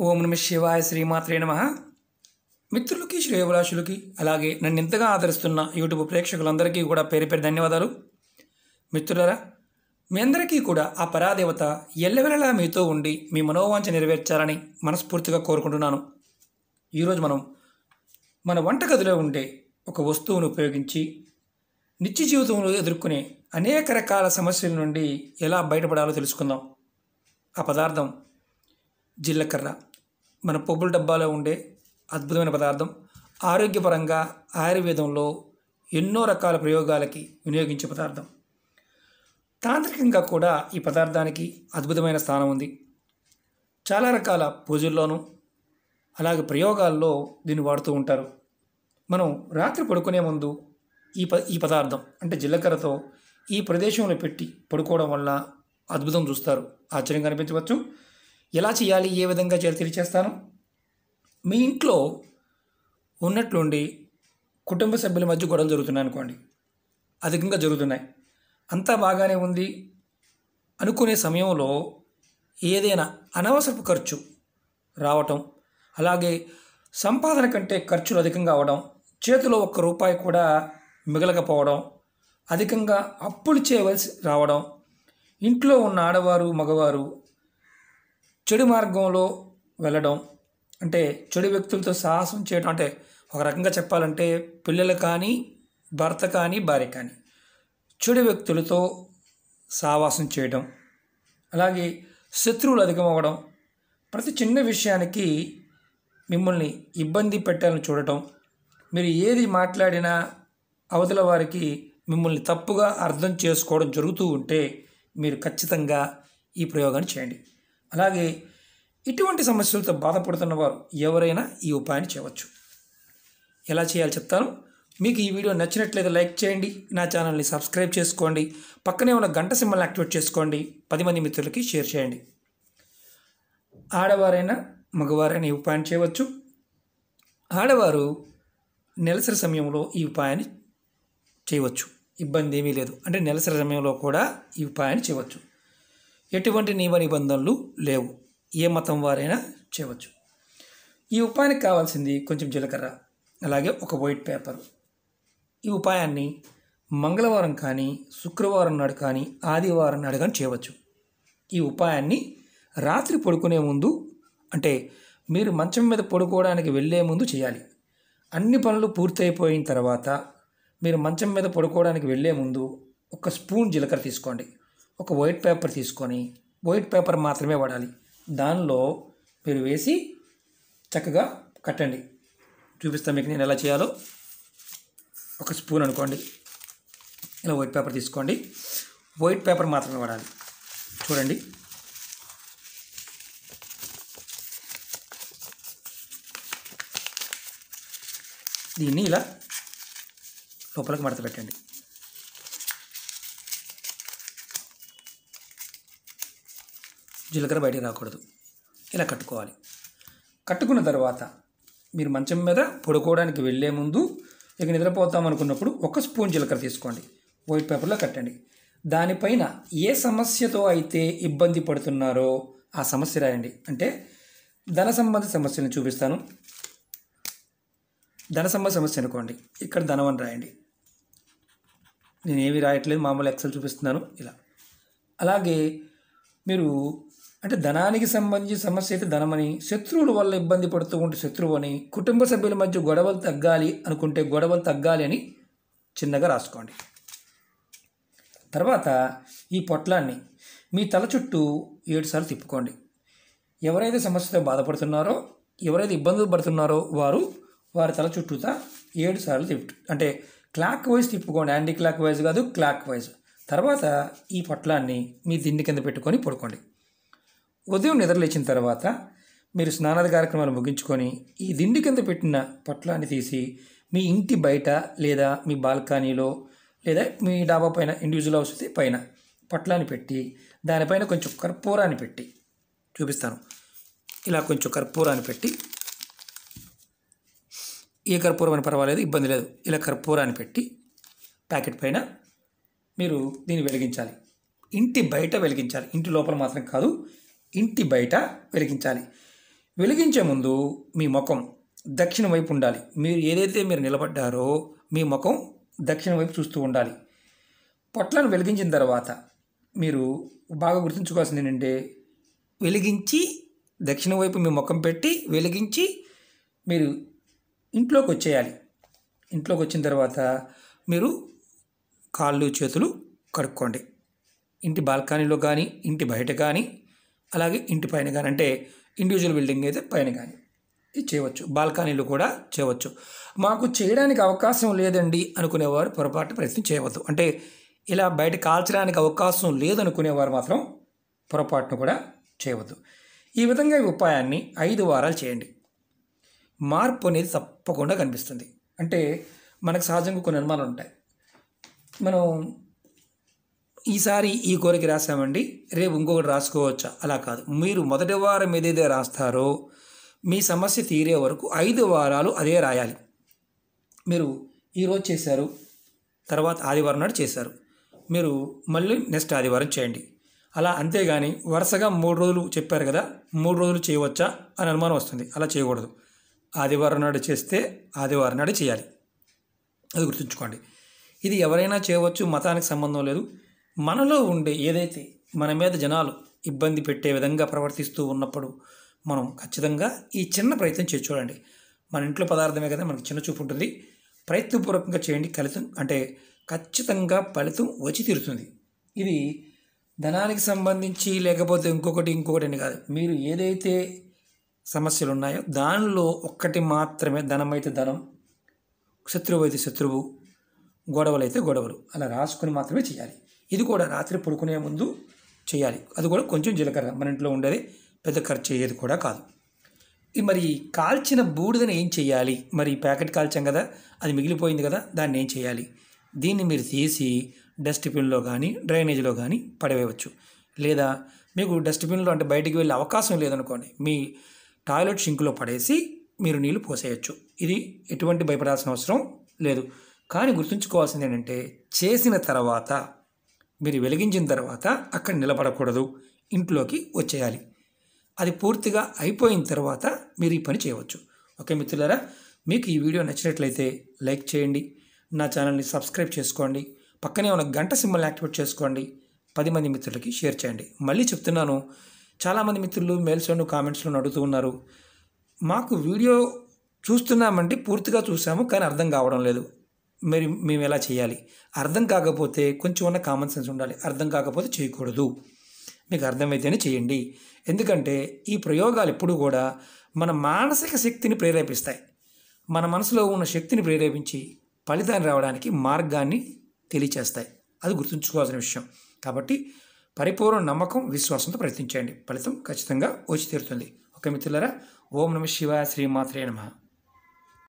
ఓం నమ శివాయ శ్రీమాత్రే నమ. మిత్రులకి శ్రేయభిలాషులకి అలాగే నన్ను ఇంతగా ఆదరిస్తున్న యూట్యూబ్ ప్రేక్షకులందరికీ కూడా పేరు పేరు ధన్యవాదాలు. మిత్రులరా మీ అందరికీ కూడా ఆ పరాదేవత ఎల్లవెలలా మీతో ఉండి మీ మనోవాంఛ నెరవేర్చాలని మనస్ఫూర్తిగా కోరుకుంటున్నాను. ఈరోజు మనం మన వంటగదిలో ఉండే ఒక వస్తువును ఉపయోగించి నిత్య జీవితంలో ఎదుర్కొనే అనేక రకాల సమస్యల నుండి ఎలా బయటపడాలో తెలుసుకుందాం. ఆ పదార్థం జీలకర్ర. మన పొబ్బుల డబ్బాలో ఉండే అద్భుతమైన పదార్థం. ఆరోగ్యపరంగా ఆయుర్వేదంలో ఎన్నో రకాల ప్రయోగాలకి వినియోగించే పదార్థం. తాంత్రికంగా కూడా ఈ పదార్థానికి అద్భుతమైన స్థానం ఉంది. చాలా రకాల పూజల్లోనూ అలాగే ప్రయోగాల్లో దీన్ని వాడుతూ ఉంటారు. మనం రాత్రి పడుకునే ముందు ఈ ప ఈ పదార్థం అంటే జీలకర్రతో ఈ ప్రదేశంలో పెట్టి పడుకోవడం వల్ల అద్భుతం చూస్తారు. ఆశ్చర్యంగా అనిపించవచ్చు ఎలా చేయాలి? ఏ విధంగా చేయాలి? తెలియచేస్తాను. మీ ఇంట్లో ఉన్నట్లుండి కుటుంబ సభ్యుల మధ్య గొడవలు జరుగుతున్నాయి అనుకోండి. అధికంగా జరుగుతున్నాయి. అంతా బాగానే ఉంది. అనుకునే సమయంలో ఏదైనా అనవసరపు ఖర్చు రావటం అలాగే సంపాదన కంటే ఖర్చులు అధికంగా అవడం చేతిలో ఒక్క రూపాయి కూడా మిగలకపోవడం అధికంగా అప్పులు చేయవలసి రావడం ఇంట్లో ఉన్న ఆడవారు మగవారు చెడు మార్గంలో వెళ్ళడం అంటే చెడు వ్యక్తులతో సాహసం చేయడం అంటే ఒక రకంగా చెప్పాలంటే పిల్లలు కానీ భర్త కానీ భార్య కానీ చెడు వ్యక్తులతో సావాసం చేయడం. అలాగే శత్రువులు అధికమవ్వడం. ప్రతి చిన్న విషయానికి మిమ్మల్ని ఇబ్బంది పెట్టాలని చూడటం. మీరు ఏది మాట్లాడినా అవతల వారికి మిమ్మల్ని తప్పుగా అర్థం చేసుకోవడం జరుగుతూ ఉంటే మీరు ఖచ్చితంగా ఈ ప్రయోగాన్ని చేయండి. అలాగే ఇటువంటి సమస్యలతో బాధపడుతున్న వారు ఎవరైనా ఈ ఉపాయాన్ని చేయవచ్చు. ఎలా చేయాలో చెప్తాను. మీకు ఈ వీడియో నచ్చినట్లయితే లైక్ చేయండి. నా ఛానల్ని సబ్స్క్రైబ్ చేసుకోండి. పక్కనే ఉన్న గంట సింబల్ని యాక్టివేట్ చేసుకోండి. పది మంది మిత్రులకి షేర్ చేయండి. ఆడవారైనా మగవారైనా ఈ ఉపాయం చేయవచ్చు. ఆడవారు నెలసరి సమయంలో ఈ ఉపాయాన్ని చేయవచ్చు. ఇబ్బంది ఏమీ లేదు. అంటే నెలసరి సమయంలో కూడా ఈ ఉపాయాన్ని చేయవచ్చు. ఎటువంటి నియమ నిబంధనలు లేవు. ఏ మతం వారైనా చేయవచ్చు. ఈ ఉపాయానికి కావాల్సింది కొంచెం జీలకర్ర అలాగే ఒక వైట్ పేపర్. ఈ ఉపాయాన్ని మంగళవారం కానీ శుక్రవారం నాడు కానీ ఆదివారం నాడు కానీ చేయవచ్చు. ఈ ఉపాయాన్ని రాత్రి పడుకునే ముందు అంటే మీరు మంచం మీద పడుకోవడానికి వెళ్ళే ముందు చేయాలి. అన్ని పనులు పూర్తయిపోయిన తర్వాత మీరు మంచం మీద పడుకోవడానికి వెళ్ళే ముందు ఒక స్పూన్ జీలకర్ర తీసుకోండి. ఒక వైట్ పేపర్ తీసుకొని వైట్ పేపర్ మాత్రమే వాడాలి. దానిలో మీరు వేసి చక్కగా కట్టండి. చూపిస్తాను మీకు నేను ఎలా చేయాలో. ఒక స్పూన్ అనుకోండి. ఇలా వైట్ పేపర్ తీసుకోండి. వైట్ పేపర్ మాత్రమే వాడాలి. చూడండి. దీన్ని ఇలా లోపలికి మడత పెట్టండి. జీలకర్ర బయటికి రాకూడదు. ఇలా కట్టుకోవాలి. కట్టుకున్న తర్వాత మీరు మంచం మీద పడుకోవడానికి వెళ్ళే ముందు ఇక నిద్రపోతాం అనుకున్నప్పుడు ఒక స్పూన్ జీలకర్ర తీసుకోండి. వైట్ పేపర్లో కట్టండి. దానిపైన ఏ సమస్యతో అయితే ఇబ్బంది పడుతున్నారో ఆ సమస్య రాయండి. అంటే ధన సంబంధ సమస్యను చూపిస్తాను. ధన సంబంధ సమస్య అనుకోండి. ఇక్కడ ధనం అని రాయండి. నేను ఏమి రాయట్లేదు. మామూలు ఎక్సెల్ చూపిస్తున్నాను. ఇలా. అలాగే మీరు అంటే ధనానికి సంబంధించిన సమస్య అయితే ధనమని శత్రువుల వల్ల ఇబ్బంది పడుతూ ఉంటే శత్రువు అని కుటుంబ సభ్యుల మధ్య గొడవలు తగ్గాలి అనుకుంటే గొడవలు తగ్గాలి అని చిన్నగా రాసుకోండి. తర్వాత ఈ పొట్లాన్ని మీ తల చుట్టూ ఏడుసార్లు తిప్పుకోండి. ఎవరైతే సమస్యతో బాధపడుతున్నారో ఎవరైతే ఇబ్బందులు పడుతున్నారో వారు వారి తల చుట్టూతా ఏడు సార్లు తిప్పు అంటే క్లాక్ వైజ్ తిప్పుకోండి. యాంటీ క్లాక్ వైజ్ కాదు క్లాక్ వైజ్. తర్వాత ఈ పొట్లాన్ని మీ దిండి కింద పెట్టుకొని పడుకోండి. ఉదయం నిద్రలేచిన తర్వాత మీరు స్నానాది కార్యక్రమాలు ముగించుకొని ఈ దిండి కింద పెట్టిన పొట్లాన్ని తీసి మీ ఇంటి బయట లేదా మీ బాల్కనీలో లేదా మీ డాబా పైన ఇండివిజువల్ హౌస్ అయితే పైన పొట్లాన్ని పెట్టి దానిపైన కొంచెం కర్పూరాన్ని పెట్టి చూపిస్తాను. ఇలా కొంచెం కర్పూరాన్ని పెట్టి ఏ కర్పూరం అని పర్వాలేదు ఇబ్బంది లేదు. ఇలా కర్పూరాన్ని పెట్టి ప్యాకెట్ పైన మీరు దీన్ని వెలిగించాలి. ఇంటి బయట వెలిగించాలి. ఇంటి లోపల మాత్రం కాదు ఇంటి బయట వెలిగించాలి. వెలిగించే ముందు మీ ముఖం దక్షిణ వైపు ఉండాలి. మీరు ఏదైతే మీరు నిలబడ్డారో మీ ముఖం దక్షిణ వైపు చూస్తూ ఉండాలి. పొట్లను వెలిగించిన తర్వాత మీరు బాగా గుర్తుంచుకోవాల్సింది ఏంటంటే వెలిగించి దక్షిణ వైపు మీ ముఖం పెట్టి వెలిగించి మీరు ఇంట్లోకి వచ్చేయాలి. ఇంట్లోకి వచ్చిన తర్వాత మీరు కాళ్ళు చేతులు కడుక్కోండి. ఇంటి బాల్కనీలో కానీ ఇంటి బయట కానీ అలాగే ఇంటి పైన కానీ అంటే ఇండివిజువల్ బిల్డింగ్ అయితే పైన కానీ ఇది చేయవచ్చు. బాల్కనీలు కూడా చేయవచ్చు. మాకు చేయడానికి అవకాశం లేదండి అనుకునేవారు పొరపాటు ప్రయత్నం చేయవద్దు. అంటే ఇలా బయట కాల్చడానికి అవకాశం లేదనుకునేవారు మాత్రం పొరపాటును కూడా చేయవద్దు. ఈ విధంగా ఈ ఉపాయాన్ని ఐదు వారాలు చేయండి. మార్పు అనేది తప్పకుండా కనిపిస్తుంది. అంటే మనకు సహజంగా కొన్ని అనుమానాలు ఉంటాయి. మనం ఈసారి ఈ కోరిక రాసామండి రేపు ఇంకొకటి రాసుకోవచ్చా? అలా కాదు. మీరు మొదటి వారం ఏదైతే రాస్తారో మీ సమస్య తీరే వరకు ఐదు వారాలు అదే రాయాలి. మీరు ఈరోజు చేశారు తర్వాత ఆదివారం నాడు చేశారు. మీరు మళ్ళీ నెక్స్ట్ ఆదివారం చేయండి. అలా అంతేగాని వరుసగా మూడు రోజులు చెప్పారు కదా మూడు రోజులు చేయవచ్చా అని అనుమానం వస్తుంది. అలా చేయకూడదు. ఆదివారం నాడు చేస్తే ఆదివారం నాడు చేయాలి. అది గుర్తుంచుకోండి. ఇది ఎవరైనా చేయవచ్చు మతానికి సంబంధం లేదు. మనలో ఉండే ఏదైతే మన మీద జనాలు ఇబ్బంది పెట్టే విధంగా ప్రవర్తిస్తూ ఉన్నప్పుడు మనం ఖచ్చితంగా ఈ చిన్న ప్రయత్నం చేసి చూడండి. మన ఇంట్లో పదార్థమే కదా మనకి చిన్న చూపు ఉంటుంది. ప్రయత్నపూర్వకంగా చేయండి. ఫలితం అంటే ఖచ్చితంగా ఫలితం వచ్చి తీరుతుంది. ఇది ధనానికి సంబంధించి లేకపోతే ఇంకొకటి ఇంకొకటి అని కాదు. మీరు ఏదైతే సమస్యలు ఉన్నాయో దానిలో ఒక్కటి మాత్రమే ధనం అయితే ధనం శత్రువు అయితే శత్రువు గొడవలు అయితే గొడవలు. అలా రాసుకొని మాత్రమే చేయాలి. ఇది కూడా రాత్రి పడుకునే ముందు చేయాలి. అది కూడా కొంచెం జీలకర్ర. మన ఇంట్లో ఉండేది పెద్ద ఖర్చు అయ్యేది కూడా కాదు. ఈ మరి కాల్చిన బూడిదని ఏం చేయాలి? మరి ప్యాకెట్ కాల్చాం కదా అది మిగిలిపోయింది కదా దాన్ని ఏం చేయాలి? దీన్ని మీరు తీసి డస్ట్బిన్లో కానీ డ్రైనేజీలో కానీ పడవేయవచ్చు. లేదా మీకు డస్ట్బిన్లో అంటే బయటికి వెళ్ళే అవకాశం లేదనుకోండి మీ టాయిలెట్ షింక్లో పడేసి మీరు నీళ్ళు పోసేయచ్చు. ఇది ఎటువంటి భయపడాల్సిన అవసరం లేదు. కానీ గుర్తుంచుకోవాల్సింది ఏంటంటే చేసిన తర్వాత మీరు వెలిగించిన తర్వాత అక్కడ నిలబడకూడదు. ఇంట్లోకి వచ్చేయాలి. అది పూర్తిగా అయిపోయిన తర్వాత మీరు ఈ పని చేయవచ్చు. ఓకే మిత్రులారా? మీకు ఈ వీడియో నచ్చినట్లయితే లైక్ చేయండి. నా ఛానల్ని సబ్స్క్రైబ్ చేసుకోండి. పక్కనే ఉన్న గంట సింబల్ యాక్టివేట్ చేసుకోండి. పది మంది మిత్రులకి షేర్ చేయండి. మళ్ళీ చెప్తున్నాను. చాలామంది మిత్రులు మెయిల్స్లోను కామెంట్స్లోను అడుగుతూ ఉన్నారు. మాకు వీడియో చూస్తున్నామంటే పూర్తిగా చూసాము కానీ అర్థం కావడం లేదు. మరి మేము ఎలా చేయాలి? అర్థం కాకపోతే కొంచెం ఉన్న కామన్ సెన్స్ ఉండాలి. అర్థం కాకపోతే చేయకూడదు. మీకు అర్థమైతేనే చేయండి. ఎందుకంటే ఈ ప్రయోగాలు ఎప్పుడు కూడా మన మానసిక శక్తిని ప్రేరేపిస్తాయి. మన మనసులో ఉన్న శక్తిని ప్రేరేపించి ఫలితాన్ని రావడానికి మార్గాన్ని తెలియచేస్తాయి. అది గుర్తుంచుకోవాల్సిన విషయం. కాబట్టి పరిపూర్ణ నమ్మకం విశ్వాసంతో ప్రయత్నించండి. ఫలితం ఖచ్చితంగా వచ్చి తీరుతుంది. ఓకే మిత్రులరా ఓం నమ శివాయ శ్రీమాత్రే నమ.